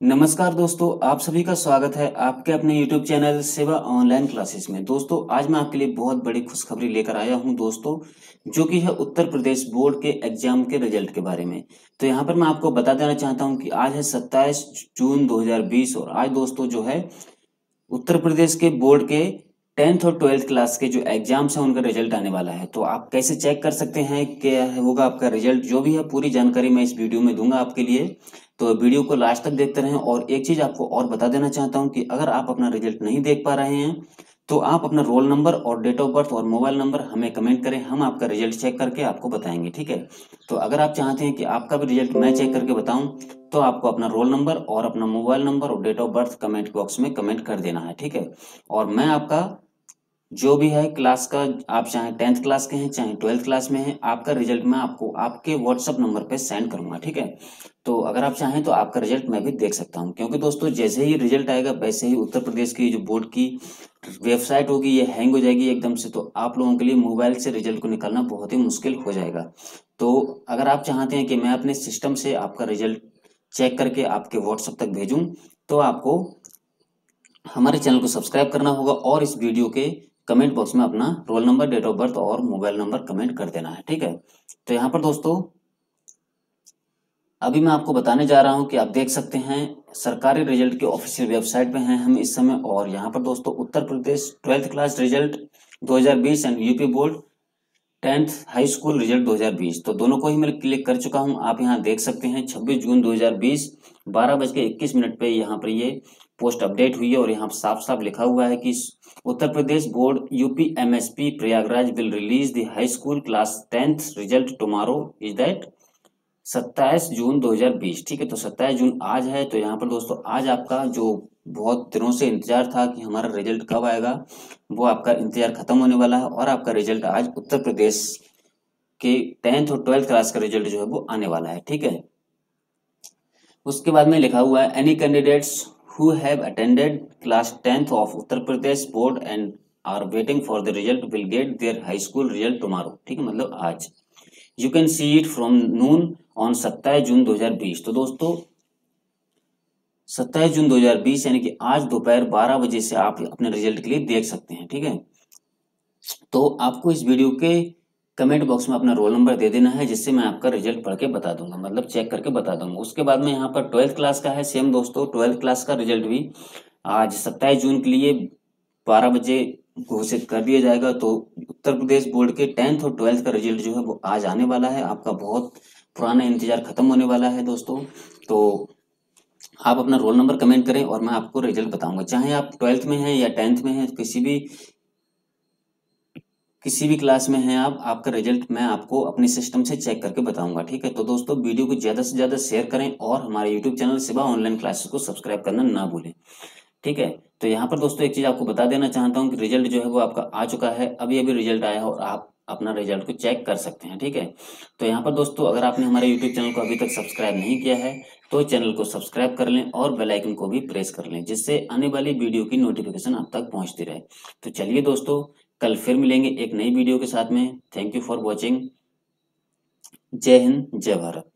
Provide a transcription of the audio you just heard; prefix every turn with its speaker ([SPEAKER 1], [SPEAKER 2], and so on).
[SPEAKER 1] नमस्कार दोस्तों, आप सभी का स्वागत है आपके अपने YouTube channel Seva online classes में। दोस्तों, आज मैं आपके लिए बहुत बड़ी खुशखबरी लेकर आया हूँ दोस्तों, जो कि है उत्तर प्रदेश बोर्ड के एग्ज़ाम के रिज़ल्ट के बारे में। तो यहाँ पर मैं आपको बता देना चाहता हूँ कि आज है 27 जून 2020 और आज दोस्तों जो है उत्तर प्रदेश के बोर्ड के टेंथ और ट्वेल्थ क्लास के जो एग्ज़ाम्स हैं, उनका रिज़ल्ट आने वाला है। तो आप कैसे चेक कर सकते हैं क्या होगा आपका रिज़ल्ट? जो भी है, पूरी जानकारी मैं इस वीडियो में दूँगा आपके लिए। तो वीडियो को लास्ट तक देखते रहें और एक चीज़ आपको और बता देना चाहता हूँ कि अगर आप अपना रिज़ल्ट नहीं देख पा रहे हैं तो आप अपना रोल नंबर और डेट ऑफ़ बर्थ और मोबाइल नंबर हमें कमेंट करें, हम आपका रिज़ल्ट चेक करके आपको बताएँगे, ठीक है? तो अगर आप चाहते हैं कि आपका भी रिज़ल्ट मैं चेक करके बताऊँ तो आपको अपना रोल नंबर और अपना मोबाइल नंबर और date of birth comment box में कमेंट कर देना है, ठीक है? और मैं आपका जो भी है क्लास का, आप चाहे टेंथ क्लास के हैं, चाहे ट्वेल्थ क्लास में हैं, आपका रिज़ल्ट मैं आपको, आपके व्हाट्सअप नंबर पे सेंड करूँगा, ठीक है? तो अगर आप चाहें तो आपका रिज़ल्ट मैं भी देख सकता हूँ, क्योंकि दोस्तों जैसे ही रिज़ल्ट आएगा, वैसे ही उत्तर प्रदेश की जो बोर्ड की वेबसाइट होगी, ये हैंग हो जाएगी एकदम से तो आप लोगों के लिए मोबाइल से रिज़ल्ट को निकालना बहुत ही मुश्किल हो जाएगा। तो अगर आप चाहते हैं कि मैं अपने सिस्टम से आपका रिज़ल्ट चेक करके आपके व्हाट्सएप तक भेजूँ तो आपको हमारे चैनल को सब्सक्राइब करना होगा और इस वीडियो के कमेंट बॉक्स में अपना roll number date of birth और मोबाइल नंबर कमेंट कर देना है, ठीक है? तो यहाँ पर दोस्तों, अभी मैं आपको बताने जा रहा हूँ कि आप देख सकते हैं, सरकारी रिज़ल्ट के ऑफिशियल वेबसाइट पे हैं हम इस समय और यहाँ पर दोस्तों Uttar Pradesh twelfth class result 2020 and UP board tenth high school result 2020 तो दोनों को ही मैं क्लिक कर चुका हूँ, आप यहाँ देख सकते हैं 26 जून 2020 बारह बज के इक्कीस मिनट पे यहाँ पर ये पोस्ट अपडेट हुई है और यहाँ साफ़ साफ़ लिखा हुआ है कि Uttar Pradesh board UP Prayagraj will release the high school class tenth result tomorrow is that सत्ताईस जून 2020 ठीक है तो सत्ताईस जून आज है तो यहाँ पर दोस्तों आज आपका जो बहुत दिनों से इंतज़ार था कि हमारा रिज़ल्ट कब आएगा, वो आपका इंतज़ार खत्म होने वाला है और आपका रिज़ल्ट आज उत्तर प्रदेश के टेंथ और ट्वेल्थ क्लास का रिज़ल्ट जो है वो आने वाला है, ठीक है। उसके बाद में लिखा हुआ है any candidates who have attended class tenth of Uttar Pradesh board and are waiting for the result will get their high school result tomorrow ठीक है? मतलब आज। You can see it from noon on सत्ताईस June 2020 तो दोस्तों, सत्ताईस June 2020 यानी कि आज दोपहर 12 बजे से आप अपने रिज़ल्ट के लिए देख सकते हैं। ठीक है? तो आपको इस वीडियो के कमेंट बॉक्स में अपना रोल नंबर दे देना है, जिससे मैं आपका रिज़ल्ट पढ़ के बता दूँगा। मतलब चेक करके बता दूँगा। उसके बाद में यहाँ पर ट्वेल्थ क्लास का है। सेम दोस्तों, ट्वेल्थ क्लास का रिज़ल्ट भी आज सत्ताईस जून के लिए बारह बजे घोषित कर दिया जाएगा। तो उत्तर प्रदेश बोर्ड के टेंथ और ट्वेल्थ का रिज़ल्ट जो है, वो आज आने वाला है। आपका बहुत पुराना इंतज़ार खत्म होने वाला है दोस्तों। तो आप अपना रोल नंबर कमेंट करें और मैं आपको रिज़ल्ट बताऊँगा। चाहे आप ट्वेल्थ में हैं या टेंथ में हैं, किसी भी किसी भी क्लास में हैं आप, आपका रिज़ल्ट मैं आपको अपने सिस्टम से चेक करके बताऊँगा, ठीक है? तो दोस्तों, वीडियो को ज़्यादा से ज़्यादा शेयर करें और हमारे YouTube channel Siwa online classes को सब्सक्राइब करना ना भूलें, ठीक है? तो यहाँ पर दोस्तों एक चीज़ आपको बता देना चाहता हूँ कि रिज़ल्ट जो है वो आपका आ चुका है, अभी अभी रिज़ल्ट आया है और आप अपना रिज़ल्ट को चेक कर सकते हैं, ठीक है? तो यहाँ पर दोस्तों, अगर आपने हमारे यूट्यूब चैनल को अभी तक सब्सक्राइब नहीं किया है तो चैनल को सब्सक्राइब कर लें और बेल आइकन को भी प्रेस कर लें, जिससे आने वाली वीडियो की नोटिफिकेशन आप तक पहुँचती रहे। तो चलिए दोस्तों कल फिर मिलेंगे एक नई वीडियो के साथ में। थैंक यू फॉर वॉचिंग जय हिंद, जय भारत।